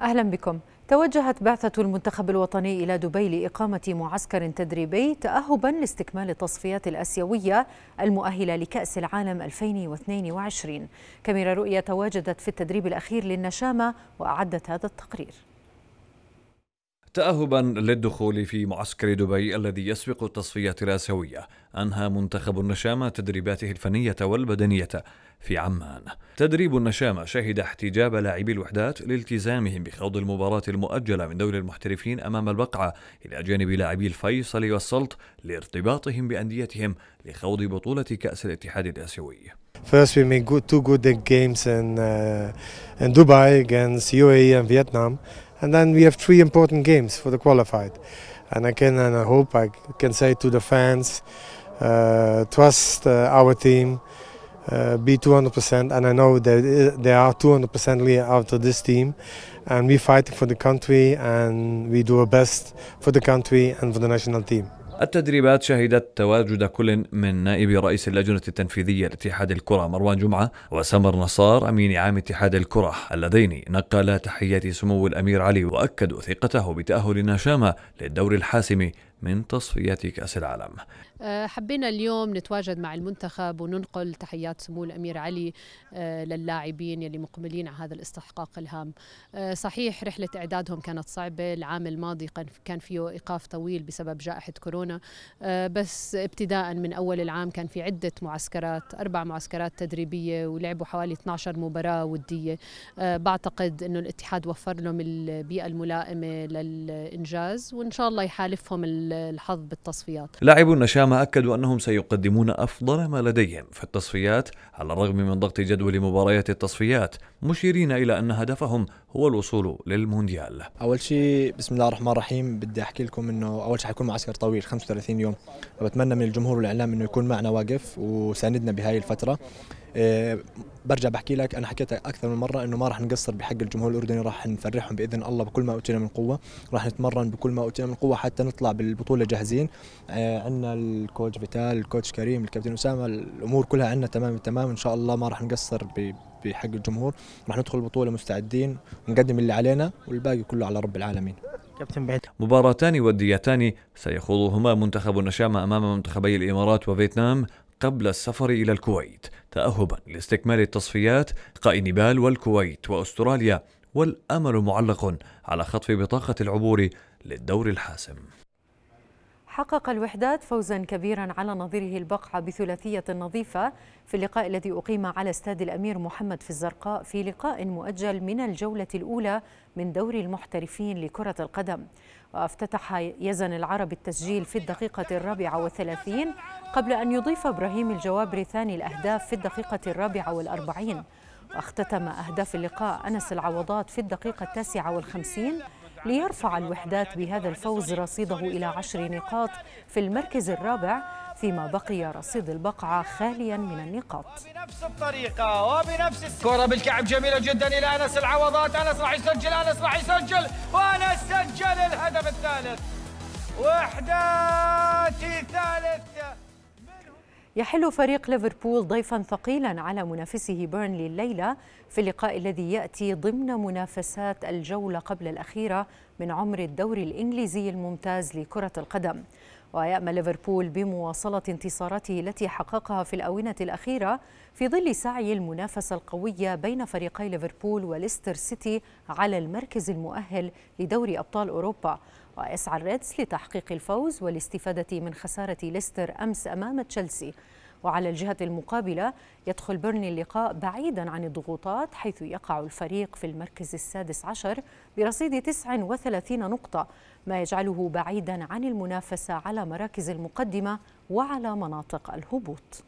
أهلا بكم. توجهت بعثة المنتخب الوطني إلى دبي لإقامة معسكر تدريبي تأهبا لاستكمال التصفيات الآسيوية المؤهلة لكأس العالم 2022 كاميرا رؤية تواجدت في التدريب الأخير للنشامة وأعدت هذا التقرير. تأهبا للدخول في معسكر دبي الذي يسبق التصفيات الآسيوية أنهى منتخب النشامة تدريباته الفنية والبدنية في عمان. تدريب النشامة شهد احتجاب لاعبي الوحدات لالتزامهم بخوض المباراة المؤجلة من دوري المحترفين أمام البقعة إلى جانب لاعبي الفيصل والسلط لارتباطهم بأنديتهم لخوض بطولة كأس الاتحاد الآسيوي First, we made good, two good games in, uh, in Dubai against UAE and Vietnam. and then we have three important games for the qualified. And I can and I hope I can say to the fans, uh, trust uh, our team, uh, be 200%, and I know that they are 200% after this team, and we fighting for the country, and we do our best for the country and for the national team. التدريبات شهدت تواجد كل من نائب رئيس اللجنة التنفيذية لاتحاد الكرة مروان جمعة وسمر نصار أمين عام اتحاد الكرة اللذين نقلا تحيات سمو الأمير علي وأكدوا ثقته بتأهل النشامة للدور الحاسم من تصفيات كأس العالم. آه، حبينا اليوم نتواجد مع المنتخب وننقل تحيات سمو الأمير علي آه، للاعبين يلي مقبلين على هذا الاستحقاق الهام. آه، صحيح رحلة إعدادهم كانت صعبة العام الماضي كان فيه إيقاف طويل بسبب جائحة كورونا. بس ابتداء من أول العام كان في عدة معسكرات أربع معسكرات تدريبية ولعبوا حوالي 12 مباراة ودية. بعتقد أنه الاتحاد وفر لهم البيئة الملائمة للإنجاز وإن شاء الله يحالفهم الحظ بالتصفيات. لاعبو النشامة أكدوا أنهم سيقدمون أفضل ما لديهم في التصفيات على الرغم من ضغط جدول مباريات التصفيات مشيرين إلى أن هدفهم هو الوصول للمونديال. أول شيء بسم الله الرحمن الرحيم بدي أحكي لكم أنه أول شيء حيكون معسكر طويل 35 يوم. فبتمنى من الجمهور والإعلام أنه يكون معنا واقف وساندنا بهاي الفترة. برجع بحكي لك أنا حكيت أكثر من مرة إنه ما راح نقصر بحق الجمهور الأردني راح نفرحهم بإذن الله بكل ما أوتينا من قوة راح نتمرن بكل ما أوتينا من قوة حتى نطلع بالبطولة جاهزين. إيه عندنا ال coach فيتال ال coach كريم الكابتن أسامة الأمور كلها عندنا تمام تمام. إن شاء الله ما راح نقصر بحق الجمهور. راح ندخل البطوله مستعدين ونقدم اللي علينا والباقي كله على رب العالمين. كابتن بعيد. مباراتان وديتان سيخوضهما منتخب النشامى أمام منتخبي الإمارات وفيتنام. قبل السفر إلى الكويت تأهبا لاستكمال التصفيات لقاء نيبال والكويت وأستراليا والأمل معلق على خطف بطاقة العبور للدور الحاسم. حقق الوحدات فوزا كبيرا على نظيره البقعة بثلاثية نظيفة في اللقاء الذي أقيم على استاد الأمير محمد في الزرقاء في لقاء مؤجل من الجولة الأولى من دور المحترفين لكرة القدم. وافتتح يزن العرب التسجيل في الدقيقة الرابعة والثلاثين قبل أن يضيف إبراهيم الجوابري ثاني الأهداف في الدقيقة الرابعة والأربعين. واختتم أهداف اللقاء أنس العوضات في الدقيقة التاسعة والخمسين ليرفع الوحدات بهذا الفوز رصيده إلى عشر نقاط في المركز الرابع فيما بقي رصيد البقعة خاليا من النقاط. بنفس الطريقة وبنفس الكرة بالكعب جميلة جدا إلى أنس العوضات أنس راح يسجل أنس راح يسجل وأنس سجل الهدف الثالث. وحداتي ثالث يحل فريق ليفربول ضيفا ثقيلا على منافسه بيرنلي الليلة في اللقاء الذي يأتي ضمن منافسات الجولة قبل الأخيرة من عمر الدوري الإنجليزي الممتاز لكرة القدم. ويأمل ليفربول بمواصلة انتصاراته التي حققها في الآونة الأخيرة في ظل سعي المنافسة القوية بين فريقي ليفربول وليستر سيتي على المركز المؤهل لدوري أبطال أوروبا. ويسعى ال Reds لتحقيق الفوز والاستفادة من خسارة ليستر أمس أمام تشيلسي. وعلى الجهة المقابلة يدخل بيرني اللقاء بعيدا عن الضغوطات حيث يقع الفريق في المركز السادس عشر برصيد 39 نقطة ما يجعله بعيدا عن المنافسة على مراكز المقدمة وعلى مناطق الهبوط.